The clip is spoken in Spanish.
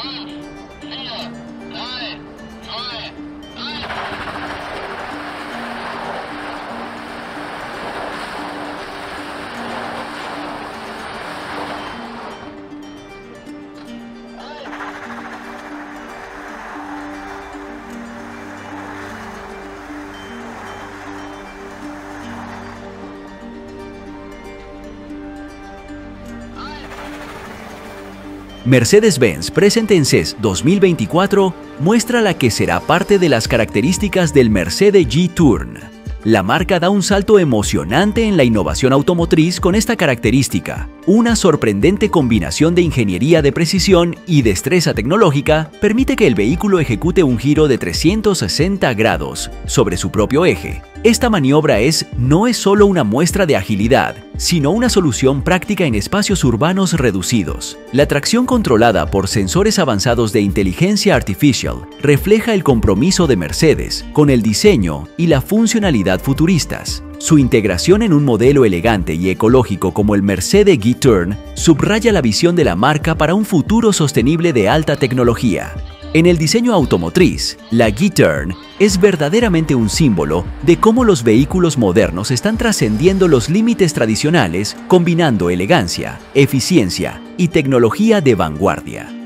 Fünf, vier, drei, zwei, Mercedes-Benz presente en CES 2024 muestra la que será parte de las características del Mercedes G-Turn. La marca da un salto emocionante en la innovación automotriz con esta característica, una sorprendente combinación de ingeniería de precisión y destreza tecnológica permite que el vehículo ejecute un giro de 360 grados sobre su propio eje. Esta maniobra es no es solo una muestra de agilidad, sino una solución práctica en espacios urbanos reducidos. La tracción controlada por sensores avanzados de inteligencia artificial refleja el compromiso de Mercedes con el diseño y la funcionalidad futuristas. Su integración en un modelo elegante y ecológico como el Mercedes G-Turn subraya la visión de la marca para un futuro sostenible de alta tecnología. En el diseño automotriz, la G-Turn es verdaderamente un símbolo de cómo los vehículos modernos están trascendiendo los límites tradicionales combinando elegancia, eficiencia y tecnología de vanguardia.